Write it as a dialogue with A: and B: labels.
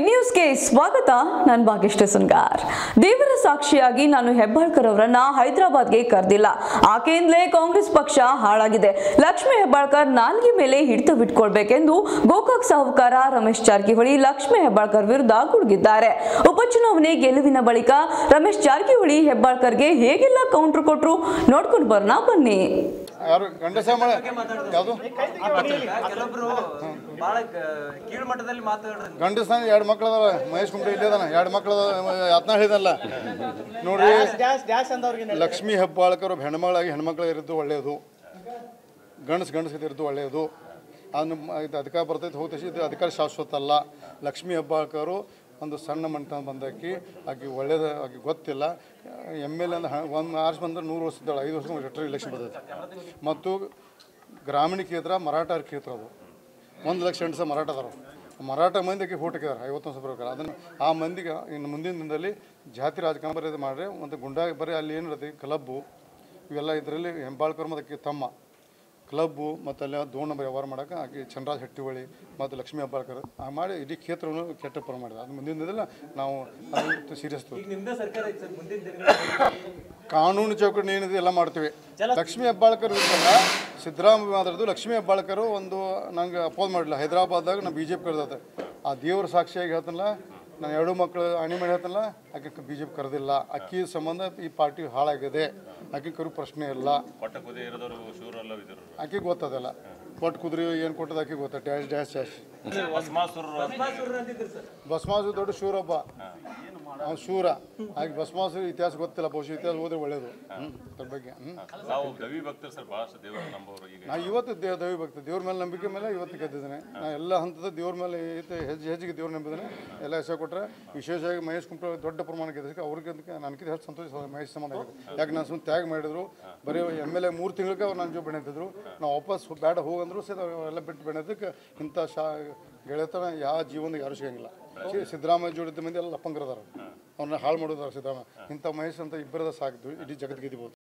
A: Big ನ್ಯೂಸ್ಗೆ ಸ್ವಾಗತ. ನಾನು ಭಾಗ್ಯಶ್ರೀ ಸುನ್ಗಾರ್ ದೇವರ ಸಾಕ್ಷಿಯಾಗಿ ನಾನು ಹೆಬ್ಬಾಳ್ಕರ್ ಅವರನ್ನ ಹೈದರಾಬಾದ್ಗೆ ಕರೆದಿಲ್ಲ. ಆಕೆಯಿಂದಲೇ ಕಾಂಗ್ರೆಸ್ ಪಕ್ಷ ಹಾಳಾಗಿದೆ. ಲಕ್ಷ್ಮೀ ಹೆಬ್ಬಾಳ್ಕರ್ ನಾಲ್ಗೆ ಮೇಲೆ ಹಿಡಿತ ಬಿಟ್ಕೊಳ್ಬೇಕೆಂದು ಗೋಕಾಕ್ ಸಾಹುಕಾರ ರಮೇಶ್ ಜಾರಕಿಹೊಳಿ ಲಕ್ಷ್ಮೀ ಹೆಬ್ಬಾಳ್ಕರ್ ವಿರುದ್ಧ ಗುಡುಗಿದ್ದಾರೆ. ಉಪಚುನಾವಣೆ ಗೆಲುವಿನ ಬಳಿಕ ರಮೇಶ್ ಜಾರಕಿಹೊಳಿ ಹೆಬ್ಬಾಳ್ಕರ್ಗೆ ಹೇಗೆಲ್ಲ ಕೌಂಟರ್ ಕೊಟ್ರು? ನೋಡ್ಕೊಂಡು ಬರೋಣ ಬನ್ನಿ.
B: ಯಾರು ಗಂಡಸ ಮಳೆ? ಯಾವುದು? ಗಂಡಸ ಎರಡು ಮಕ್ಳು ಅದಾವ ಮಹೇಶ್ ಕುಂಬ್ಳೆ ಇಲ್ಲೇ ಅದಾನ ಎರಡು ಮಕ್ಳು ಯತ್ನ ಹೇಳಿದಲ್ಲ ನೋಡ್ರಿ ಲಕ್ಷ್ಮೀ ಹೆಬ್ಬಾಳ್ಕರು ಹೆಣ್ಮಗಳಾಗಿ ಹೆಣ್ಮಕ್ಳು ಇರೋದು ಒಳ್ಳೆಯದು ಗಂಡಸ್ ಗಂಡಸ್ ಇರೋದು ಒಳ್ಳೆಯದು ಅದನ್ನು ಇದು ಅಧಿಕಾರ ಬರ್ತೈತೆ ಹೋಗ್ತೈತಿ ಇದು ಅಧಿಕಾರ ಶಾಶ್ವತ ಅಲ್ಲ. ಲಕ್ಷ್ಮೀ ಹೆಬ್ಬಾಳ್ಕರು ಒಂದು ಸಣ್ಣ ಮಂಟ ಬಂದಾಕಿ, ಆಕೆ ಒಳ್ಳೇದು, ಆಕೆ ಗೊತ್ತಿಲ್ಲ. ಎಂ ಎಲ್ ಅಂದ್ರೆ ಒಂದು ಆರ್ಸ್ ಬಂದ್ರೆ ನೂರು ವರ್ಷದಳು ಐದು ವರ್ಷ ರಿಟರ್ನ್ ಇಲೆಕ್ಷನ್ ಬರ್ತೈತೆ. ಮತ್ತು ಗ್ರಾಮೀಣ ಕ್ಷೇತ್ರ ಮರಾಠ ಕ್ಷೇತ್ರ ಅದು. ಒಂದು ಲಕ್ಷ ಎಂಟು ಸಾವಿರ ಮರಾಠ ಮರಾಠ ಮಂದಿಗೆ ಓಟ್ ಹಾಕಿದಾರೆ, ಐವತ್ತೊಂದು ಸಾವಿರ ಪ್ರಕಾರ. ಅದನ್ನು ಆ ಮಂದಿಗೆ ಇನ್ನು ಮುಂದಿನ ದಿನದಲ್ಲಿ ಜಾತಿ ರಾಜಕಾರಣ ಬರೀ ಮಾಡಿರಿ ಒಂದು ಗುಂಡಾ ಬರೀ ಅಲ್ಲಿ ಏನು ಇರುತ್ತೆ, ಕ್ಲಬ್ಬು, ಇವೆಲ್ಲ ಇದರಲ್ಲಿ ಹೆಂಬಾಳ್ಕರ್ ಮತ್ತು ತಮ್ಮ. ಕ್ಲಬ್ಬು ಮತ್ತು ಅಲ್ಲಿ ದೋಣ ನಂಬರ್ ವ್ಯವಹಾರ ಮಾಡೋಕೆ ಆಕೆ ಚಂದ್ರರಾಜ್ ಹಟ್ಟಿಹೊಳಿ ಮತ್ತು ಲಕ್ಷ್ಮೀ ಹೆಬ್ಬಾಳ್ಕರ್ ಆ ಮಾಡಿ ಇಡೀ ಕ್ಷೇತ್ರವನ್ನು ಕೆಟ್ಟ ಪರ ಮಾಡಿದೆ. ಅದು ಮುಂದಿನ ನಾವು ಅದು ಸೀರಿಯಸ್ ಕಾನೂನು ಚೌಕಟ್ಟು ಏನಿದೆ ಎಲ್ಲ ಮಾಡ್ತೀವಿ. ಲಕ್ಷ್ಮೀ ಹೆಬ್ಬಾಳ್ಕರ್ ವಿರುದ್ಧ ಸಿದ್ದರಾಮಯ್ಯ ಮಾತಾಡೋದು ಲಕ್ಷ್ಮೀ ಹೆಬ್ಬಾಳ್ಕರು ಒಂದು ನಂಗೆ ಅಪೋಸ್ ಮಾಡಲಿಲ್ಲ ಹೈದರಾಬಾದ್ದಾಗ ನಮ್ಮ ಬಿ ಜೆ ಪಿ ಕರೆದ ಆ ದೇವ್ರ ಸಾಕ್ಷಿಯಾಗಿ ಹೇಳ್ತಾನಲ್ಲ ನಾನು ಎರಡು ಮಕ್ಕಳು ಅಣಿ ಮಾಡಿ ಹೇಳ್ತಲ್ಲ ಆಕೆ ಬಿ ಜೆ ಪಿ ಕರೆದಿಲ್ಲ. ಅಕ್ಕಿ ಸಂಬಂಧ ಈ ಪಾರ್ಟಿ ಹಾಳಾಗಿದೆ. ಆಕೆ ಕರು ಪ್ರಶ್ನೆ ಇಲ್ಲ. ಆಕೆ ಗೊತ್ತದಲ್ಲ. ಒಟ್ಟು ಕುದುರೆ ಏನು ಕೊಟ್ಟದ ಆಕೆ ಗೊತ್ತ. Dash dash dash. ಬಸ್ಮಾಸು ದೊಡ್ಡ ಶೂರಪ್ಪ ಅವ್ನು ಶೂರ. ಹಾಗೆ ಭಸ್ಮಾಸು ಇತಿಹಾಸ ಗೊತ್ತಿಲ್ಲ. ಬಹುಶಃ ಇತಿಹಾಸ ಓದ್ರೆ ಒಳ್ಳೇದು. ಅದ್ರ ಬಗ್ಗೆ. ಹ್ಞೂ
C: ದವಿ ಭಕ್ತರು ಸರ್ ಬಹಳಷ್ಟು ದೇವರ ನಂಬೋರು ಈಗ.
B: ನಾ ಇವತ್ತು ದೇವ ದವಿ ಭಕ್ತ. ದೇವ್ರ ಮೇಲೆ ನಂಬಿಕೆ ಮೇಲೆ ಇವತ್ತು ಗೆದ್ದಿದ್ದೇನೆ. ನಾ ಎಲ್ಲ ಹಂತದ ದೇವ್ರ ಮೇಲೆ ಐತೆ ಹೆಜ್ಜೆ ಹೆಜ್ಜೆಗೆ ದೇವ್ರ ನಂಬಿದ್ದೇನೆ. ಎಲ್ಲ ಹೆಸರು ಕೊಟ್ಟರೆ ವಿಶೇಷವಾಗಿ ಮಹೇಶ್ ಕುಂಪ್ರ ದೊಡ್ಡ ಪ್ರಮಾಣ ಗೆದ್ದಕ್ಕೆ ಅವ್ರಿಗೆ ನನಗಿಂತ ಹೆಚ್ಚು ಸಂತೋಷ ಮಹೇಶ್ ಸಂಬಂಧ ಆಗಿದೆ ಯಾಕೆ ನಾನು ಸುಮ್ಮನೆ ತ್ಯಾಗ ಮಾಡಿದ್ರು, ಬರೀ ಎಂ ಎಲ್ ಎ ಮೂರು ತಿಂಗಳಿಗೆ ಅವ್ರು ನನ್ನ ಜೊ ಬೆಳೆದಿದ್ರು ನಾವು ವಾಪಸ್ ಬೇಡ ಹೋಗಂದ್ರು ಸಹಿತ ಅವರೆಲ್ಲ ಬಿಟ್ಟು ಬೆಳೆದಕ್ಕೆ ಇಂಥ ಶಾ, ಗೆಳೆತನ ಯಾವ ಜೀವನದಾಗ ಯಾರು ಸಿಗಂಗಿಲ್ಲ. ಸಿದ್ದರಾಮಯ್ಯ ಜೋಡಿದ್ದ ಮಂದಿ ಎಲ್ಲ ಲಪ್ಪಂಗರದಾರ ಅವ್ರನ್ನ ಹಾಳು ಮಾಡೋದಾರ ಸಿದ್ದರಾಮಯ್ಯ. ಇಂಥ ಮಹೇಶ್ ಅಂತ ಇಬ್ಬರದ ಸಾಕಿದ್ವಿ ಇಡೀ ಜಗತ್ ಗೆದ್ದಿಬೋದು